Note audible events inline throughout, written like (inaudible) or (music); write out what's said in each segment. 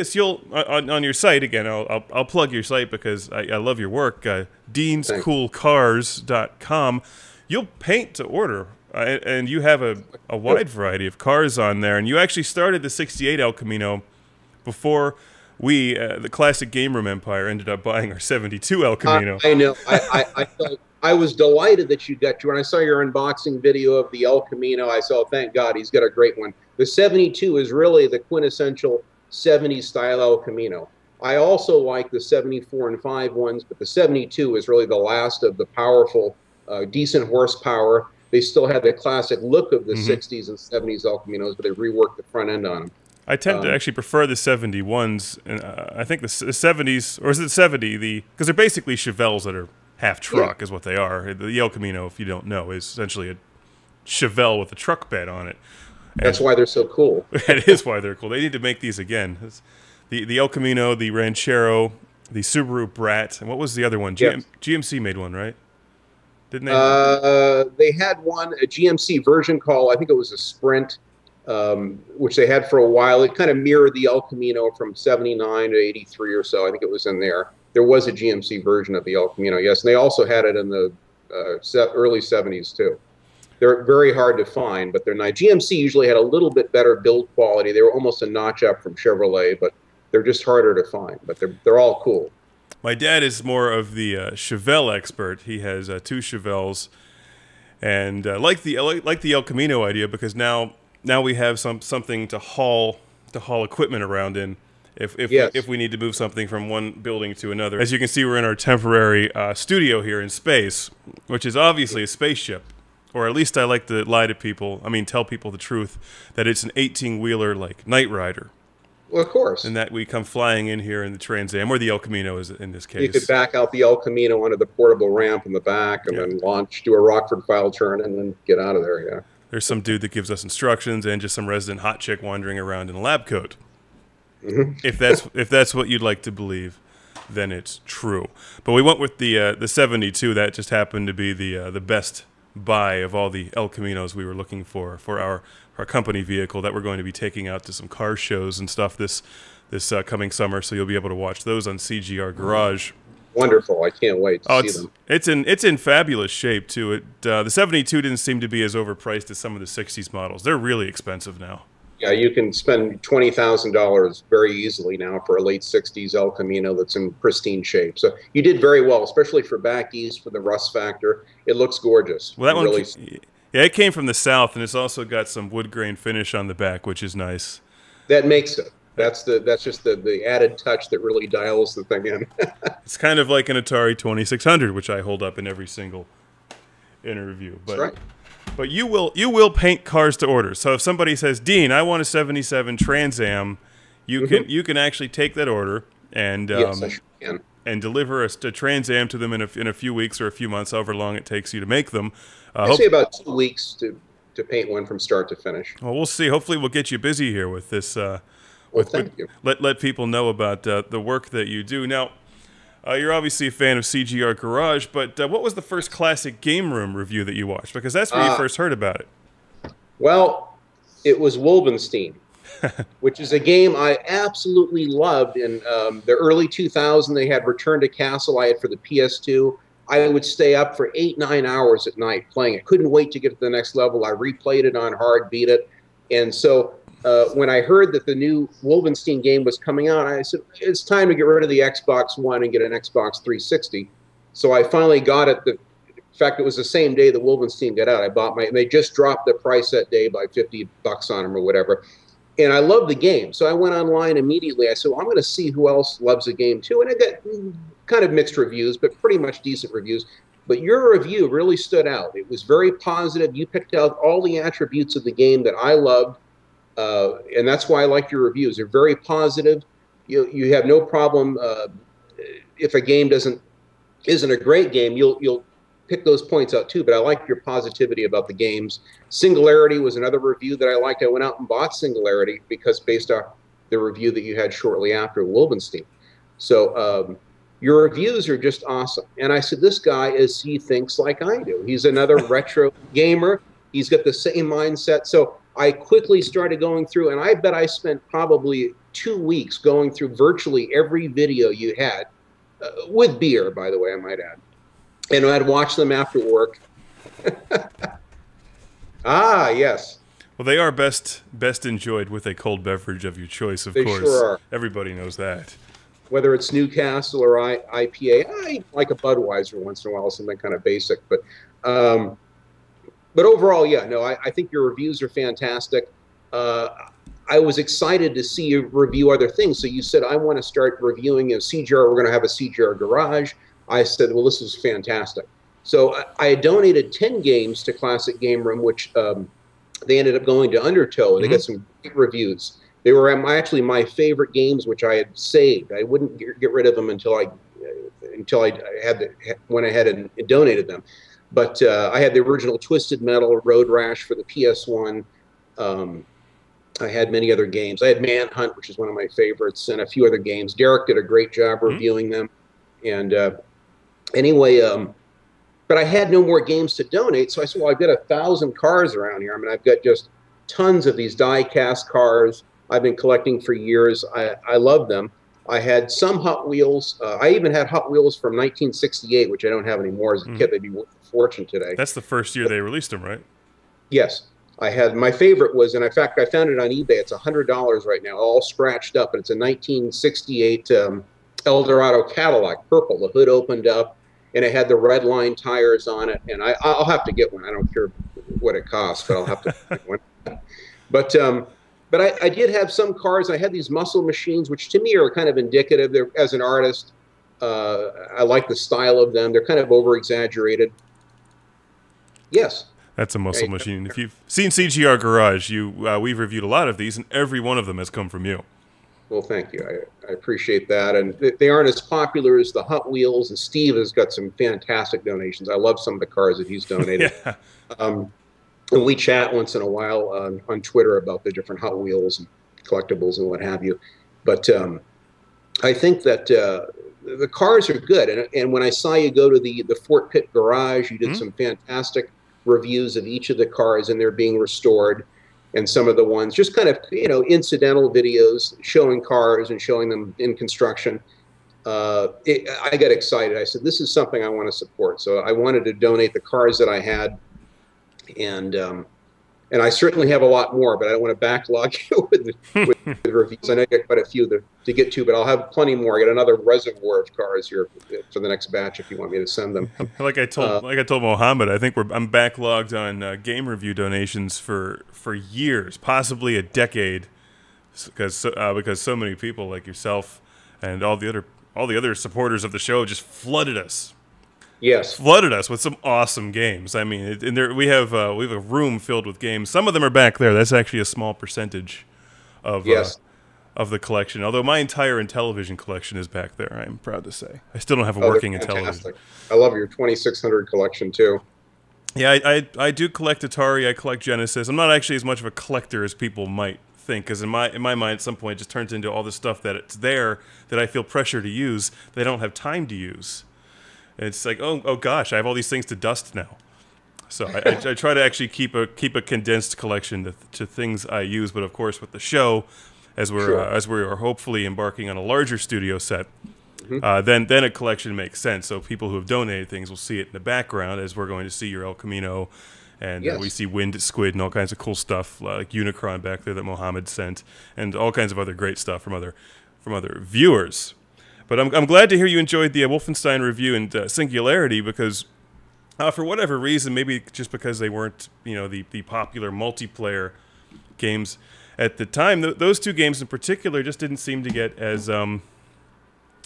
this: You'll on, on your site again. I'll, I'll, I'll plug your site because I, I love your work. Uh, DeansCoolCars.com. You'll paint to order, uh, and you have a, a wide variety of cars on there. And you actually started the '68 El Camino before we, uh, the classic game room empire, ended up buying our '72 El Camino. I, I know. I, I, I felt I was delighted that you got you. When I saw your unboxing video of the El Camino, I saw, thank God, he's got a great one. The 72 is really the quintessential 70s style El Camino. I also like the 74 and 5 ones, but the 72 is really the last of the powerful, uh, decent horsepower. They still have the classic look of the mm-hmm. 60s and 70s El Caminos, but they reworked the front end on them. I tend um, to actually prefer the 71s. And, uh, I think the, the 70s, or is it 70? The Because they're basically Chevelles that are half truck yeah. is what they are. The El Camino, if you don't know, is essentially a Chevelle with a truck bed on it. And That's why they're so cool. (laughs) that is why they're cool. They need to make these again. the the El Camino, the Ranchero, the Subaru Brat, and what was the other one? GM, GMC made one, right? Didn't they? Uh, they had one a GMC version called I think it was a Sprint, um, which they had for a while. It kind of mirrored the El Camino from '79 to '83 or so. I think it was in there there was a GMC version of the El Camino, yes, and they also had it in the uh, early 70s too. They're very hard to find, but they're not. GMC usually had a little bit better build quality. They were almost a notch up from Chevrolet, but they're just harder to find. But they're they're all cool. My dad is more of the uh, Chevelle expert. He has uh, two Chevelles, and uh, like the like the El Camino idea because now now we have some something to haul to haul equipment around in if if, yes. if we need to move something from one building to another. As you can see, we're in our temporary uh, studio here in space, which is obviously a spaceship. Or at least I like to lie to people. I mean, tell people the truth that it's an 18 wheeler like Knight Rider. Well, of course. And that we come flying in here in the Trans Am, or the El Camino is in this case. You could back out the El Camino onto the portable ramp in the back and yeah. then launch, do a Rockford file turn, and then get out of there, yeah. There's some dude that gives us instructions and just some resident hot chick wandering around in a lab coat. Mm-hmm. if that's if that's what you'd like to believe, then it's true. But we went with the uh, the 72. That just happened to be the uh, the best buy of all the El Caminos we were looking for for our our company vehicle that we're going to be taking out to some car shows and stuff this this uh, coming summer. So you'll be able to watch those on CGR Garage. Wonderful! I can't wait to oh, see them. It's in it's in fabulous shape too. It uh, the 72 didn't seem to be as overpriced as some of the 60s models. They're really expensive now yeah, you can spend twenty thousand dollars very easily now for a late '60s El Camino that's in pristine shape. So you did very well, especially for back east for the rust factor. It looks gorgeous. Well, that one, really... yeah, it came from the south, and it's also got some wood grain finish on the back, which is nice. That makes it. That's the that's just the, the added touch that really dials the thing in. (laughs) it's kind of like an Atari 2600, which I hold up in every single interview. But that's right. But you will you will paint cars to order. So if somebody says, "Dean, I want a '77 Trans Am," you mm-hmm. can you can actually take that order and um, yes, and deliver a, a, Trans Am to them in a, in a few weeks or a few months, however long it takes you to make them. Uh, I say about two weeks to to paint one from start to finish. Well, we'll see. Hopefully, we'll get you busy here with this. Uh, well, with, thank with, you. Let let people know about uh, the work that you do now. Uh, you're obviously a fan of CGR Garage, but uh, what was the first classic game room review that you watched? Because that's where uh, you first heard about it. Well, it was Wolfenstein, (laughs) which is a game I absolutely loved. In um, the early 2000s, they had Return to Castle. I had for the PS2. I would stay up for eight, nine hours at night playing it. Couldn't wait to get to the next level. I replayed it on hard, beat it. And so uh, when I heard that the new Wolfenstein game was coming out, I said, it's time to get rid of the Xbox One and get an Xbox 360. So I finally got it. The, in fact, it was the same day that Wolfenstein got out. I bought my, they just dropped the price that day by 50 bucks on them or whatever. And I love the game. So I went online immediately. I said, well, I'm going to see who else loves the game too. And I got kind of mixed reviews, but pretty much decent reviews. But your review really stood out. It was very positive. You picked out all the attributes of the game that I loved uh, and that's why I like your reviews. They're very positive. You you have no problem uh, if a game doesn't isn't a great game. You'll you'll pick those points out too. But I like your positivity about the games. Singularity was another review that I liked. I went out and bought Singularity because based on the review that you had shortly after Wolfenstein. So um, your reviews are just awesome. And I said, this guy is he thinks like I do. He's another (laughs) retro gamer. He's got the same mindset. So I quickly started going through, and I bet I spent probably two weeks going through virtually every video you had, uh, with beer, by the way, I might add. And I'd watch them after work. (laughs) ah, yes. Well, they are best best enjoyed with a cold beverage of your choice, of They course. sure are. Everybody knows that. whether it's Newcastle or I, IPA. I like a Budweiser once in a while, something kind of basic. But um, but overall, yeah, no, I, I think your reviews are fantastic. Uh, I was excited to see you review other things. So you said I want to start reviewing a CGR. We're going to have a CGR garage. I said, well, this is fantastic. So I, I donated ten games to Classic Game Room, which um, they ended up going to Undertow, and they got some great reviews. They were actually my favorite games, which I had saved. I wouldn't get get rid of them until I until I had the, went ahead and donated them. But uh, I had the original Twisted Metal Road Rash for the PS1. Um, I had many other games. I had Manhunt, which is one of my favorites, and a few other games. Derek did a great job reviewing them. And uh, anyway, um, but I had no more games to donate, so I said, "Well, I've got a thousand cars around here. I mean, I've got just tons of these die-cast cars. I've been collecting for years. I, I love them. I had some Hot Wheels. Uh, I even had Hot Wheels from 1968, which I don't have anymore as a kid. They'd be worth a fortune today. That's the first year they released them, right? Yes, I had. My favorite was, and in fact, I found it on eBay. It's hundred dollars right now, all scratched up, and it's a 1968 um, Eldorado Cadillac, purple. The hood opened up, and it had the red line tires on it. And I, I'll have to get one. I don't care what it costs, but I'll have to (laughs) get one. But um, but I, I did have some cars. I had these muscle machines, which to me are kind of indicative. They're, as an artist, uh, I like the style of them. They're kind of over exaggerated. Yes. That's a muscle machine. If you've seen CGR Garage, you uh, we've reviewed a lot of these, and every one of them has come from you. Well, thank you. I, I appreciate that. And th- they aren't as popular as the Hot Wheels. And Steve has got some fantastic donations. I love some of the cars that he's (laughs) donated. Yeah. um, and we chat once in a while on, on Twitter about the different Hot Wheels and collectibles and what have you. But um, I think that uh, the cars are good. And, and when I saw you go to the, the Fort Pitt garage, you did Mhm. some fantastic reviews of each of the cars and they're being restored. And some of the ones, just kind of, you know, incidental videos showing cars and showing them in construction. Uh, it, I got excited. I said, this is something I want to support. So I wanted to donate the cars that I had and um, and I certainly have a lot more, but I don't want to backlog (laughs) you with, with, (laughs) with reviews. I know I got quite a few to, to get to, but I'll have plenty more. I got another reservoir of cars here for the next batch if you want me to send them. (laughs) Like I told, Uh, like I told Mohammed, I think we're I'm backlogged on uh, game review donations for for years, possibly a decade, because uh, because so many people like yourself and all the other all the other supporters of the show just flooded us, Yes, flooded us with some awesome games. I mean, it, and there we have uh, we have a room filled with games. Some of them are back there. That's actually a small percentage of yes. uh, of the collection. Although my entire Intellivision collection is back there, I'm proud to say. I still don't have a Oh, working Intellivision. I love your 2600 collection too. Yeah, I, I I do collect Atari. I collect Genesis. I'm not actually as much of a collector as people might think, because in my in my mind, at some point, it just turns into all the stuff that it's there that I feel pressure to use that I don't have time to use. And it's like, oh oh gosh, I have all these things to dust now. So I, I, I try to actually keep a keep a condensed collection to, to things I use. But of course, with the show, as we're Sure. uh, as we are hopefully embarking on a larger studio set, uh, then then a collection makes sense. So people who have donated things will see it in the background as we're going to see your El Camino, and uh, we see Wind Squid and all kinds of cool stuff like Unicron back there that Mohammed sent, and all kinds of other great stuff from other from other viewers. But I'm, I'm glad to hear you enjoyed the uh, Wolfenstein review and uh, Singularity because uh, for whatever reason, maybe just because they weren't, you know, the, the popular multiplayer games at the time, th- those two games in particular just didn't seem to get as um,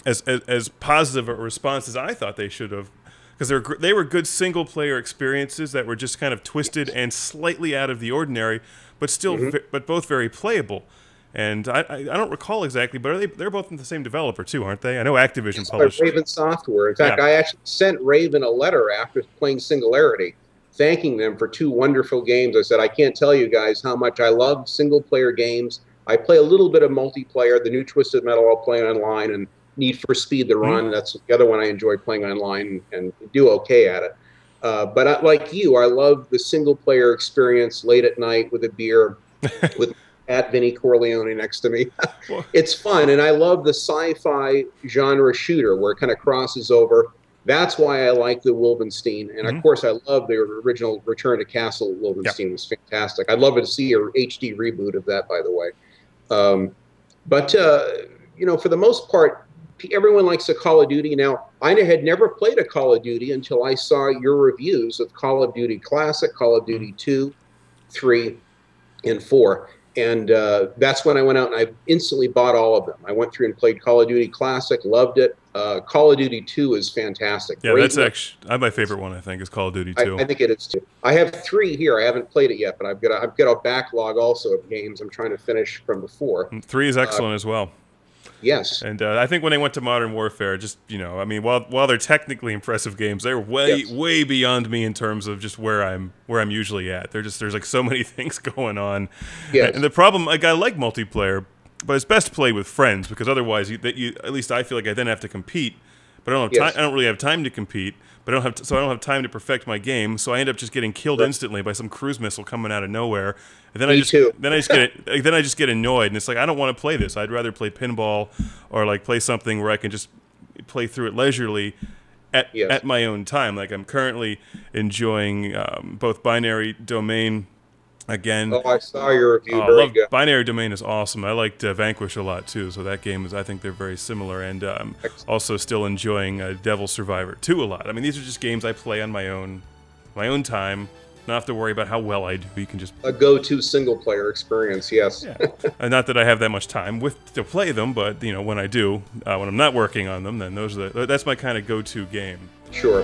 as, as as positive a response as I thought they should have, because they were gr- they were good single player experiences that were just kind of twisted and slightly out of the ordinary, but still, ve- but both very playable. And I, I, don't recall exactly, but are they they're both in the same developer too, aren't they? I know Activision It's published. Raven Software. In fact, Yeah. I actually sent Raven a letter after playing Singularity, thanking them for two wonderful games. I said, I can't tell you guys how much I love single player games. I play a little bit of multiplayer. The new Twisted Metal I'll play online, and Need for Speed the Run. That's the other one I enjoy playing online and do okay at it. Uh, but I, like you, I love the single player experience late at night with a beer. (laughs) with at Vinnie Corleone next to me. (laughs) it's fun, and I love the sci-fi genre shooter where it kind of crosses over. That's why I like the Wolfenstein, and mm-hmm. of course, I love the original Return to Castle Wolfenstein yep. was fantastic. I'd love to see a HD reboot of that, by the way. Um, but uh, you know, for the most part, everyone likes a Call of Duty. Now, I had never played a Call of Duty until I saw your reviews of Call of Duty Classic, Call of Duty 2, 3, and 4. And uh, that's when I went out and I instantly bought all of them. I went through and played Call of Duty Classic, loved it. Uh, Call of Duty 2 is fantastic. Yeah, Great that's actually my favorite one. I think is Call of Duty 2. I, I, think it is too. I have three here. I haven't played it yet, but I've got a, I've got a backlog also of games I'm trying to finish from before. Three is excellent uh, as well. Yes. And uh, I think when they went to Modern Warfare, just you know, I mean, while while they're technically impressive games, they're way yes. way beyond me in terms of just where I'm where I'm usually at. They're just there's like so many (laughs) things going on. Yes. And the problem, like I like multiplayer, but it's best to play with friends because otherwise, you, that you at least I feel like I then have to compete. But I don't have yes. time. I don't really have time to compete but I don't have so I don't have time to perfect my game. So I end up just getting killed right. instantly by some cruise missile coming out of nowhere. And then Me I just too. then I just get (laughs) then I just get annoyed, and it's like I don't want to play this. I'd rather play pinball or like play something where I can just play through it leisurely. At, yes. at my own time, like I'm currently enjoying um, both binary domain again. Oh, I saw your review. Uh, love, Binary Domain is awesome. I liked uh, Vanquish a lot too, so that game is. I think they're very similar, and um, also still enjoying uh, Devil Survivor 2 a lot. I mean, these are just games I play on my own, my own time. Not have to worry about how well I do. You can just a go-to single-player experience. Yes. Yeah. and not that I have that much time with to play them, but you know when I do, uh, when I'm not working on them, then those are the, that's my kind of go-to game. Sure.